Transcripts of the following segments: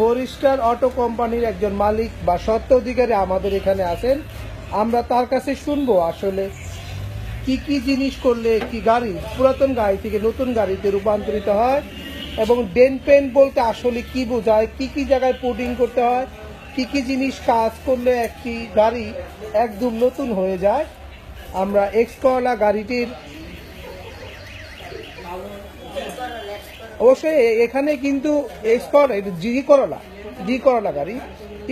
Four star auto কোম্পানির একজন মালিক বা সত্ত্ব অধিকারী আমাদের এখানে আছেন। আমরা তার কাছে শুনব আসলে কি কি জিনিস করলে একটি গাড়ি, পুরাতন গাড়ি থেকে নতুন গাড়িতে রূপান্তরিত হয় এবং ডেন পেন বলতে আসলে কি বোঝায়, কি কি জায়গায় পুডিং করতে হয়, কি কি জিনিস কাজ করলে একটি গাড়ি একদম নতুন হয়ে যায়। আমরা এক্সকয়লা গাড়িটির অবশ্যই এখানে কিন্তু এক্সপর জি করলা জি করলা গাড়ি,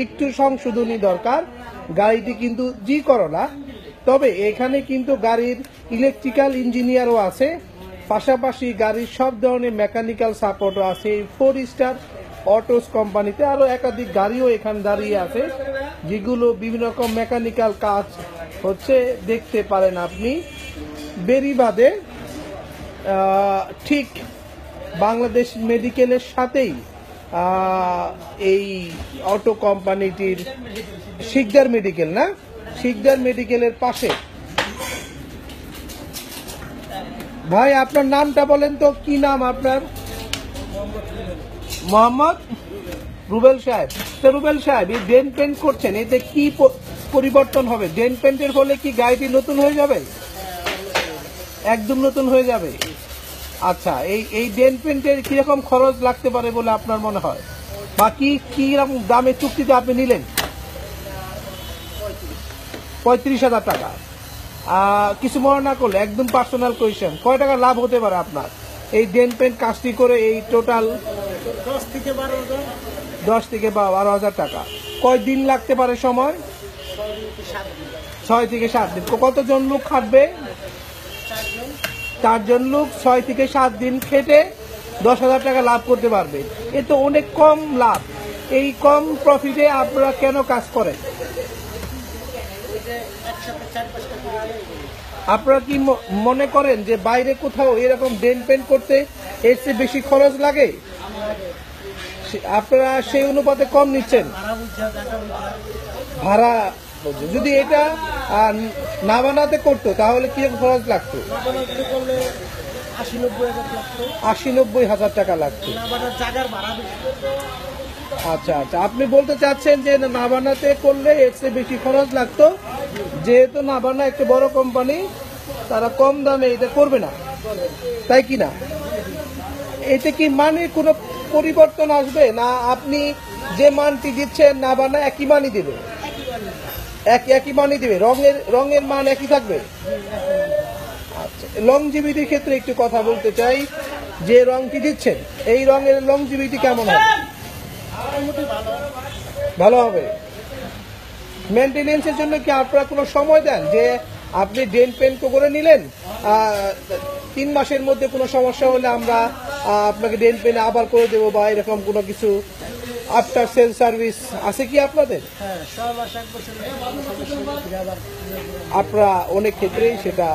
একটু সংশোধনী দরকার। গাড়িটি কিন্তু জি করলা, তবে এখানে কিন্তু গাড়ির ইলেকট্রিক্যাল ইঞ্জিনিয়ারও আছে। পাশাপাশি গাড়ির সব ধরনের মেকানিক্যাল সাপোর্টও আছে। ফোর স্টার অটোস কোম্পানিতে আরও একাধিক গাড়িও এখানে দাঁড়িয়ে আছে, যেগুলো বিভিন্ন রকম মেকানিক্যাল কাজ হচ্ছে, দেখতে পারেন আপনি। বেরিবাদে ঠিক বাংলাদেশ মেডিকেলের সাথেই এই অটো কোম্পানিটির শিকদার মেডিকেল, না? শিকদার মেডিকেলের পাশে। ভাই, আপনার নামটা বলেন তো, কি নাম আপনার? মোহাম্মদ রুবেল সাহেব। তো রুবেল সাহেব, এই ডেন পেন্ট করছেন, এতে কি পরিবর্তন হবে? ডেন পেন্টের ফলে কি গাড়িটি নতুন হয়ে যাবে? একদম নতুন হয়ে যাবে। আচ্ছা এই এই ডেন পেন্টের কীরকম খরচ লাগতে পারে বলে আপনার মনে হয়? বা কি কীরকম দামে চুক্তিতে আপনি নিলেন? পঁয়ত্রিশ হাজার টাকা। কিছু মনে না করলে একদম পার্সোনাল কোয়েশন কয় টাকা লাভ হতে পারে আপনার? এই ডেন পেন্ট কাজটি করে এই টোটাল দশ থেকে বারো হাজার। দশ থেকে বা বারো হাজার টাকা। কয় দিন লাগতে পারে সময়? ছয় থেকে সাত দিন। ছয় থেকে সাত দিন। কতজন লোক খাটবে? চারজন লোক ছয় থেকে সাত দিন খেটে দশ হাজার টাকা লাভ করতে পারবে। এ তো অনেক কম লাভ। এই কম প্রফিটে আপনারা কেন কাজ করেন? আপনারা কি মনে করেন যে বাইরে কোথাও এরকম ডেন পেন করতে এর চেয়ে বেশি খরচ লাগে? আপনারা সেই অনুপাতে কম নিচ্ছেন? ভাড়া যদি এটা না বানাতে করতো তাহলে কীরকম খরচ লাগতো? আশি নব্বই হাজার টাকা লাগতো। আচ্ছা আচ্ছা আপনি বলতে চাচ্ছেন যে না বানাতে করলে এর চেয়ে বেশি খরচ লাগতো? যেহেতু না বানা একটা বড় কোম্পানি তারা কম দামে এটা করবে না। তাই কি না? এতে কি মানে কোনো পরিবর্তন আসবে? না আপনি যে মানটি দিচ্ছেন না বানা একই মানই দিবে? এক একই মানই দিবে। রঙের রঙের মান একই থাকবে? আচ্ছা লংজিবিটির ক্ষেত্রে একটু কথা বলতে চাই। যে রংটি দিচ্ছেন, এই রঙের লংজিবিটি কেমন হবে? ভালো হবে। মেনটেনেন্সের জন্য কি আপনারা কোনো সময় দেন? যে আপনি ডেন পেন্ট করে নিলেন তিন মাসের মধ্যে কোনো সমস্যা হলে আমরা আপনাকে ডেন পেন আবার করে দেবো বা এরকম কোনো কিছু আফটার সেল সার্ভিস আছে কি আপনাদের? হ্যাঁ আপনারা অনেক ক্ষেত্রেই সেটা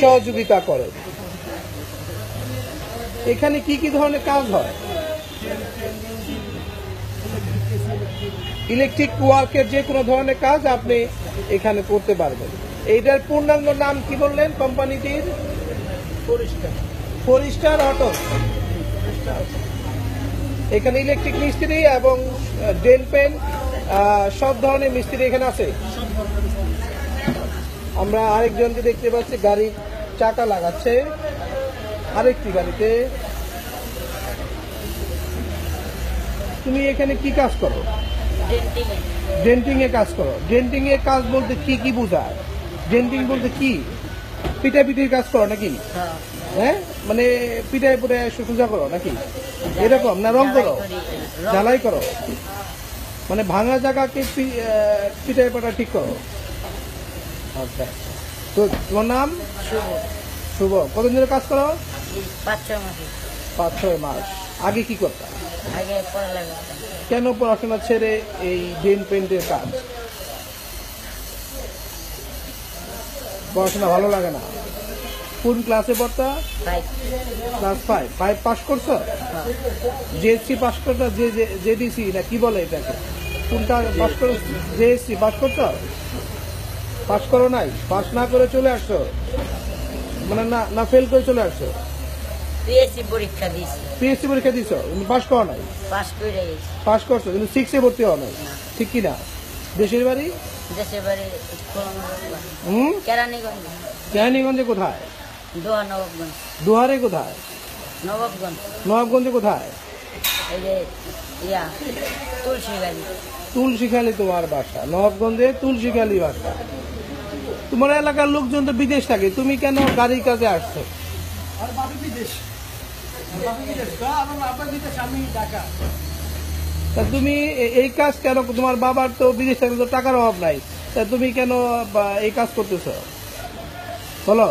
সহযোগিতা করেন। এখানে কি কি ধরনের কাজ হয়? ইলেকট্রিক ওয়ার্কের যে কোনো ধরনের কাজ আপনি এখানে করতে পারবেন। এইটার পূর্ণাঙ্গ নাম কি বললেন কোম্পানিটির? পরিষ্কার। Four star auto. এখানে ইলেকট্রিক মিস্ত্রি এবং ড্রেন পেন সব ধরনের মিস্ত্রি এখানে আছে। আমরা আরেকজনকে দেখতে পাচ্ছি গাড়ির চাকা লাগাচ্ছে। আরেকটি গাড়িতে। তুমি এখানে কি কাজ করো? ডেন্টিং এ কাজ করো। ডেন্টিং এর কাজ বলতে কি কি বোঝায়? ডেন্টিং বলতে কি? পিঠা পিঠির কাজ করো নাকি? হ্যাঁ। হ্যাঁ? মানে পিঠায় পুটে সোজা করো নাকি? এরকম না রং করো? জ্বালাই করো? মানে ভাঙা জায়গাকে পি- আহ, পিঠায় পাটা ঠিক করো। আচ্ছা। তো তোমার নাম? শুভ। শুভ কতদিন ধরে কাজ করো? পাঁচ ছয় মাসে। পাঁচ ছয় মাস। আগে কি করতাম। কেন পড়াশোনা ছেড়ে এই ডেন পেন্টের কাজ? পড়াশোনা ভালো লাগে না? কোন ক্লাসে পড়তা? ক্লাস ফাইভ ফাইভ পাস করছ? জেএসসি পাস করছ যে জেডিসি না কি বলে এটাকে? কোনটা পাস করো? জেএসসি পাস করছ? পাস করো নাই? পাস না করে চলে আসছো? মানে না না ফেল করে চলে আসছো? পিএসসি পরীক্ষা দিয়েছি। পিএসসি পরীক্ষা দিছো তুমি পাস করো নাই? পাস করে পাস করছ? কিন্তু সিক্সে ভর্তি হও নাই? ঠিক কি না? দেশের বাড়ি? দেশের বাড়ি হুম? কেরানীগঞ্জ। কেরানীগঞ্জে কোথায়? নবাবগঞ্জ দুহারে কোথায়? নবাবগঞ্জ। নবাবগঞ্জে কোথায়? এই যে ইয়া তুলসী বাড়ি তোমার বাসা। নবাবগঞ্জে তুলসীখালী বাসা। তোমার এলাকার লোকজন তো বিদেশ থাকে। তুমি কেন গাড়ির কাজে আসছো? আর বাপি বিদেশ। বাপি বিদেশ। তো আমার বাবা বিদেশ আমি ঢাকা। তা তুমি এই কাজ কেন তোমার বাবার তো বিদেশ থাকলে তো টাকার অভাব নাই। তা তুমি কেন বা, এই কাজ করতেছো? বলো।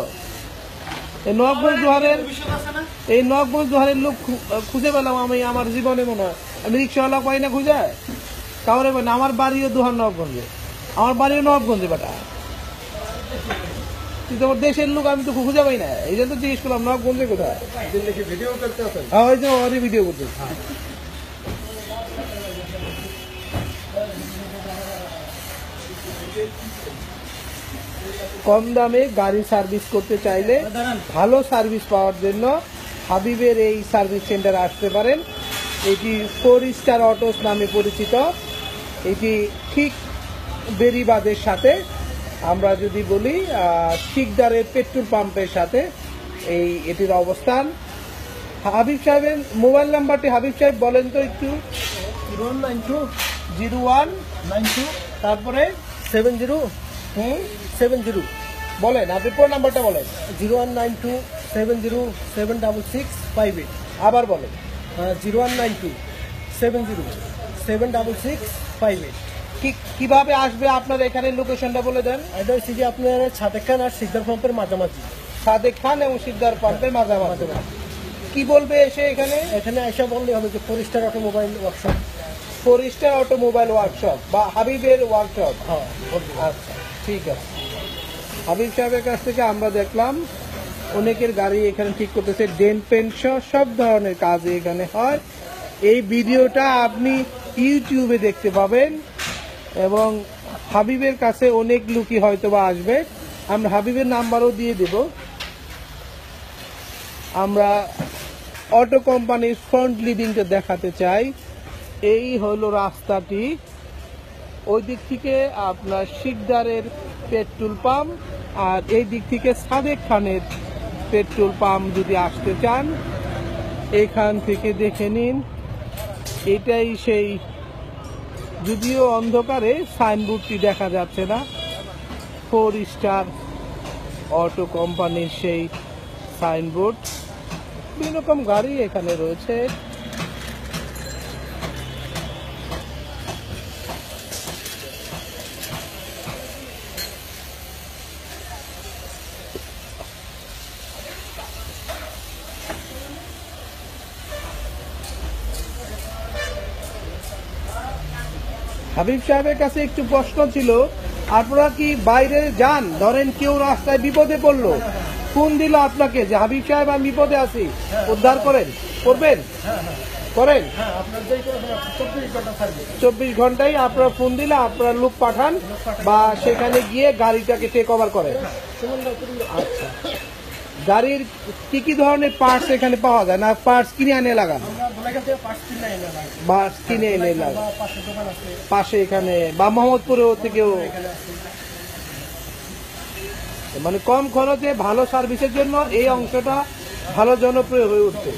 এই নবাবগঞ্জ দুহারের ভবিষ্যৎ আছে না এই নবাবগঞ্জ দুহারের লোক খুঁজে পেলাম আমি আমার জীবনে মনে হয়। আমি রিক্সাওয়ালা পাই না খুঁজে? কাউরে পাই না আমার বাড়িও দুহার নবাবগঞ্জে আমার বাড়িও নবাবগঞ্জে বেটা। কিন্তু আমার দেশের লোক আমি তো খুঁজে পাই না। এই জন্য তো জিজ্ঞেস করলাম নবাবগঞ্জে কোথায়? ভিডিও করতে আছেন হ্যাঁ। ওই যে ভিডিও করতে কম দামে গাড়ি সার্ভিস করতে চাইলে ভালো সার্ভিস পাওয়ার জন্য হাবিবের এই সার্ভিস সেন্টার আসতে পারেন। এটি ফোর স্টার অটোস নামে পরিচিত। এটি ঠিক বেরিবাদের সাথে। আমরা যদি বলি শিকদারের পেট্রোল পাম্পের সাথে এই এটির অবস্থান। হাবিব সাহেবের মোবাইল নাম্বারটি হাবিব সাহেব বলেন তো একটু। Zero nine two zero one nine two তারপরে সেভেন জিরো। হুম সেভেন জিরো বলেন আপনি পুরো নাম্বারটা বলেন। Zero one nine two seven zero seven double six five eight আবার বলেন zero one nine two seven zero seven double six five eight কি কীভাবে আসবে আপনার এখানে লোকেশনটা বলে দেন? এটা হচ্ছে যে আপনার ছাদের খান আর সিদ্ধার পাম্পের মাঝামাঝি। সাদেক খান এবং সিদ্ধার পাম্পের মাঝামাঝি। কি বলবে এসে এখানে? এখানে আইসা বললে হবে যে four star automobile workshop four star automobile workshop বা হাবিবের ওয়ার্কশপ হ্যাঁ। আচ্ছা। ঠিক আছে। হাবিব সাহেবের কাছ থেকে আমরা দেখলাম, অনেকের গাড়ি এখানে ঠিক করতেছে, ডেন পেন সহ সব ধরনের কাজ এখানে হয়। এই ভিডিওটা আপনি ইউটিউবে দেখতে পাবেন এবং হাবিবের কাছে অনেক লুকি হয়তো বা আসবে। আমরা হাবিবের নাম্বারও দিয়ে দেব। আমরা অটো কোম্পানির ফ্রন্ট লিডিংটা দেখাতে চাই। এই হলো রাস্তাটি। ওই দিক থেকে আপনার শিকদারের পেট্রোল পাম্প, আর এই দিক থেকে সাদেক খানের পেট্রোল পাম্প যদি আসতে চান, এখান থেকে দেখে নিন। এটাই সেই, যদিও অন্ধকারে সাইনবোর্ডটি দেখা যাচ্ছে না, ফোর স্টার অটো কোম্পানির সেই সাইনবোর্ড। বিভিন্ন রকম গাড়ি এখানে রয়েছে। হাবিব সাহেবের কাছে একটু প্রশ্ন ছিল, আপনারা কি বাইরে যান? ধরেন কেউ রাস্তায় বিপদে পড়ল, ফোন দিল আপনাকে যে, হাবিব সাহেব, আমি বিপদে আছি। উদ্ধার করেন, করবেন? করেন? চব্বিশ ঘন্টায় আপনারা ফোন দিলে আপনারা লোক পাঠান বা সেখানে গিয়ে গাড়িটাকে টেক ওভার করেন। আচ্ছা। গাড়ির কি কি ধরনের পার্টস এখানে পাওয়া যায়? না পার্টস কিনে আনে লাগান? বা কিনে এনে লাগান। পাশে এখানে বা মোহাম্মদপুরেও থেকেও। মানে কম খরচে ভালো সার্ভিসের জন্য এই অংশটা ভালো জনপ্রিয় হয়ে উঠছে।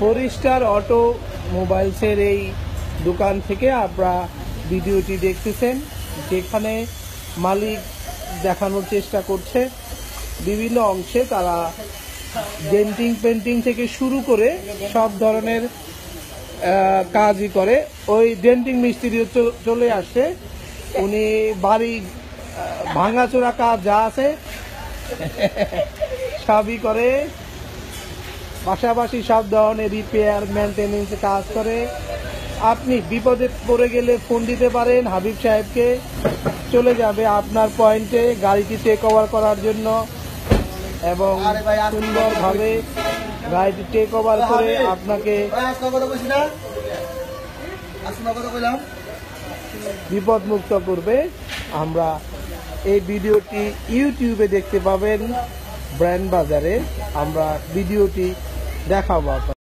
ফোরিস্টার অটো মোবাইলসের এই দোকান থেকে আপনারা ভিডিওটি দেখতেছেন, যেখানে মালিক দেখানোর চেষ্টা করছে। বিভিন্ন অংশে তারা ডেন্টিং, পেন্টিং থেকে শুরু করে সব ধরনের কাজই করে। ওই ডেন্টিং মিস্ত্রি চ- চলে আসে। উনি বাড়ি ভাঙাচোরা কাজ যা আছে, সবই করে। পাশাপাশি সব ধরনের রিপেয়ার মেনটেনেন্স কাজ করে। আপনি বিপদে পড়ে গেলে ফোন দিতে পারেন। হাবিব সাহেবকে চলে যাবে আপনার পয়েন্টে গাড়িটি টেক ওভার করার জন্য এবং সুন্দরভাবে গাড়িটি টেক ওভার করে আপনাকে বিপদমুক্ত করবে। আমরা এই ভিডিওটি ইউটিউবে দেখতে পাবেন ব্র্যান্ড বাজারে। আমরা ভিডিওটি দেখাবো আপনাদের।